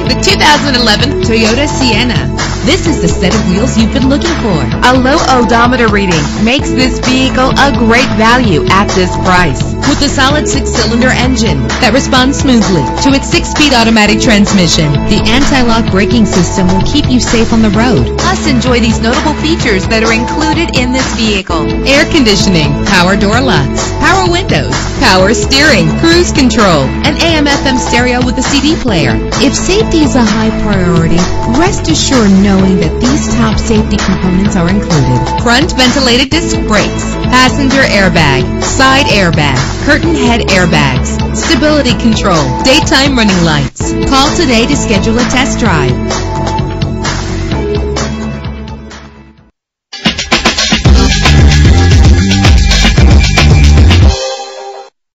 2011 Toyota Sienna. This is the set of wheels you've been looking for. A low odometer reading makes this vehicle a great value at this price. With a solid six-cylinder engine that responds smoothly to its six-speed automatic transmission, the anti-lock braking system will keep you safe on the road. Plus, enjoy these notable features that are included in this vehicle. Air conditioning, power door locks, power windows, power steering, cruise control, an AM-FM stereo with a CD player. If safety is a high priority, rest assured knowing that these top safety components are included. Front ventilated disc brakes, passenger airbag, side airbag, curtain head airbags, stability control, daytime running lights. Call today to schedule a test drive.